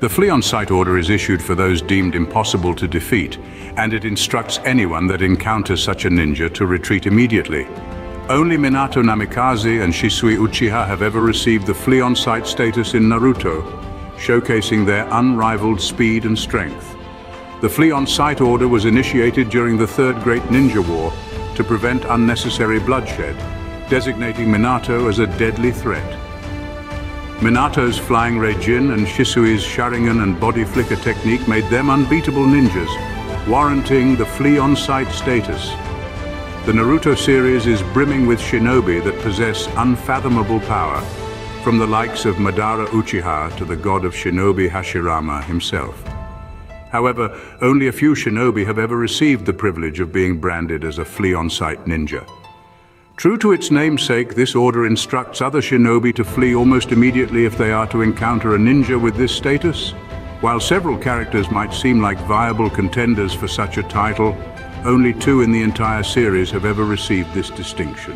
The flee on sight order is issued for those deemed impossible to defeat, and it instructs anyone that encounters such a ninja to retreat immediately. Only Minato Namikaze and Shisui Uchiha have ever received the flee on sight status in Naruto, showcasing their unrivaled speed and strength. The flee on sight order was initiated during the Third Great Ninja War to prevent unnecessary bloodshed, designating Minato as a deadly threat. Minato's Flying Raijin and Shisui's Sharingan and Body Flicker technique made them unbeatable ninjas, warranting the flee on sight status. The Naruto series is brimming with shinobi that possess unfathomable power, from the likes of Madara Uchiha to the god of shinobi Hashirama himself. However, only a few shinobi have ever received the privilege of being branded as a flee on sight ninja. True to its namesake, this order instructs other shinobi to flee almost immediately if they are to encounter a ninja with this status. While several characters might seem like viable contenders for such a title, only two in the entire series have ever received this distinction.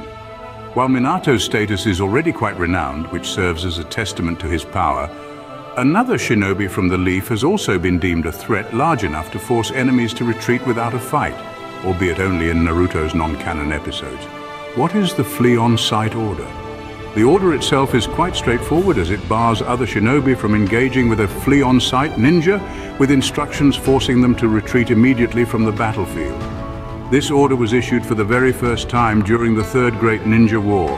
While Minato's status is already quite renowned, which serves as a testament to his power, another shinobi from the Leaf has also been deemed a threat large enough to force enemies to retreat without a fight, albeit only in Naruto's non-canon episodes. What is the flee on sight order? The order itself is quite straightforward as it bars other shinobi from engaging with a flee on sight ninja with instructions forcing them to retreat immediately from the battlefield. This order was issued for the very first time during the Third Great Ninja War,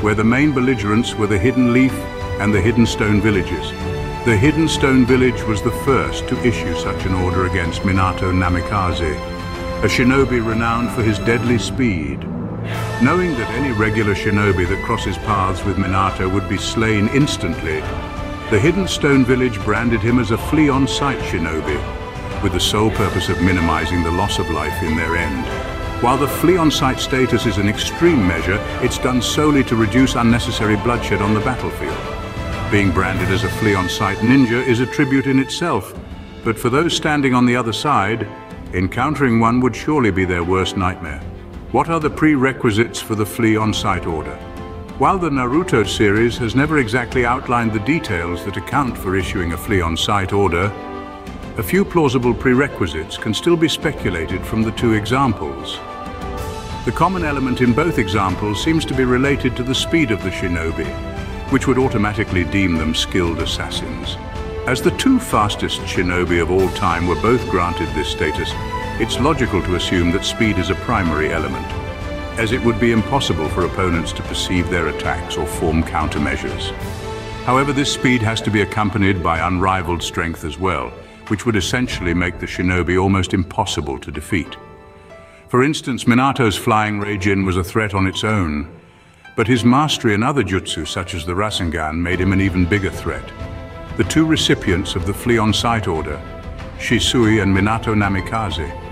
where the main belligerents were the Hidden Leaf and the Hidden Stone villages. The Hidden Stone village was the first to issue such an order against Minato Namikaze, a shinobi renowned for his deadly speed Knowing that any regular shinobi that crosses paths with Minato would be slain instantly, the Hidden Stone Village branded him as a flee-on-sight shinobi, with the sole purpose of minimizing the loss of life in their end. While the flee-on-sight status is an extreme measure, it's done solely to reduce unnecessary bloodshed on the battlefield. Being branded as a flee-on-sight ninja is a tribute in itself, but for those standing on the other side, encountering one would surely be their worst nightmare. What are the prerequisites for the flee on sight order? While the Naruto series has never exactly outlined the details that account for issuing a flee on sight order, a few plausible prerequisites can still be speculated from the two examples. The common element in both examples seems to be related to the speed of the shinobi, which would automatically deem them skilled assassins. As the two fastest shinobi of all time were both granted this status, it's logical to assume that speed is a primary element, as it would be impossible for opponents to perceive their attacks or form countermeasures. However, this speed has to be accompanied by unrivaled strength as well, which would essentially make the shinobi almost impossible to defeat. For instance, Minato's flying Raijin was a threat on its own, but his mastery in other jutsu, such as the Rasengan, made him an even bigger threat. The two recipients of the Flee on Sight order, Shisui and Minato Namikaze,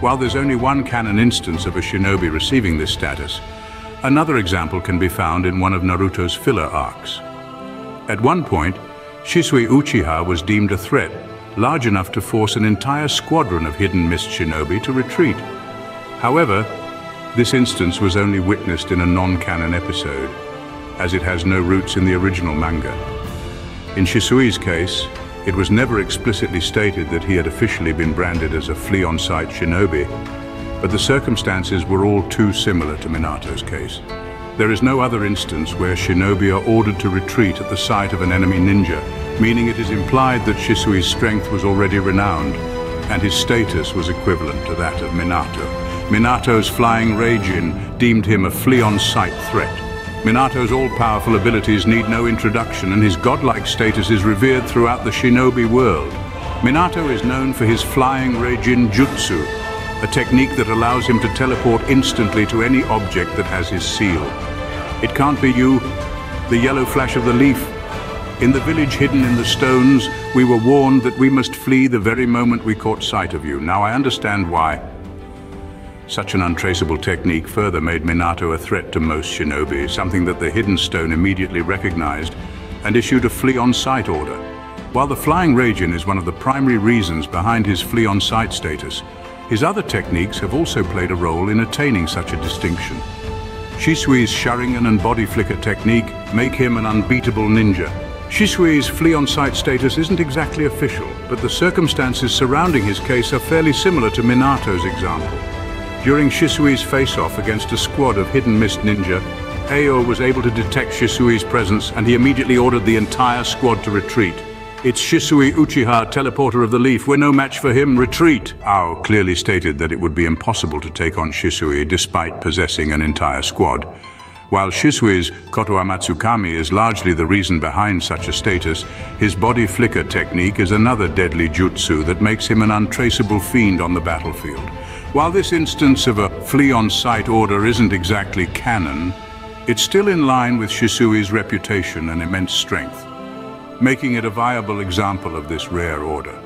while there's only one canon instance of a shinobi receiving this status, another example can be found in one of Naruto's filler arcs. At one point, Shisui Uchiha was deemed a threat large enough to force an entire squadron of hidden mist shinobi to retreat. However, this instance was only witnessed in a non-canon episode, as it has no roots in the original manga. In Shisui's case, it was never explicitly stated that he had officially been branded as a flee-on-sight shinobi, but the circumstances were all too similar to Minato's case. There is no other instance where shinobi are ordered to retreat at the sight of an enemy ninja, meaning it is implied that Shisui's strength was already renowned, and his status was equivalent to that of Minato. Minato's flying Raijin deemed him a flee-on-sight threat, Minato's all-powerful abilities need no introduction and his godlike status is revered throughout the shinobi world. Minato is known for his flying Raijin Jutsu, a technique that allows him to teleport instantly to any object that has his seal. It can't be you, the yellow flash of the leaf. In the village hidden in the stones, we were warned that we must flee the very moment we caught sight of you. Now I understand why. Such an untraceable technique further made Minato a threat to most shinobi, something that the Hidden Stone immediately recognized and issued a flee-on-sight order. While the Flying Raijin is one of the primary reasons behind his flee-on-sight status, his other techniques have also played a role in attaining such a distinction. Shisui's Sharingan and body flicker technique make him an unbeatable ninja, Shisui's flee-on-sight status isn't exactly official, but the circumstances surrounding his case are fairly similar to Minato's example. During Shisui's face-off against a squad of hidden mist ninja, Ao was able to detect Shisui's presence and he immediately ordered the entire squad to retreat. It's Shisui Uchiha, teleporter of the leaf. We're no match for him. Retreat! Ao clearly stated that it would be impossible to take on Shisui despite possessing an entire squad. While Shisui's Kotoamatsukami is largely the reason behind such a status, his body flicker technique is another deadly jutsu that makes him an untraceable fiend on the battlefield. While this instance of a flee-on-sight order isn't exactly canon, it's still in line with Shisui's reputation and immense strength, making it a viable example of this rare order.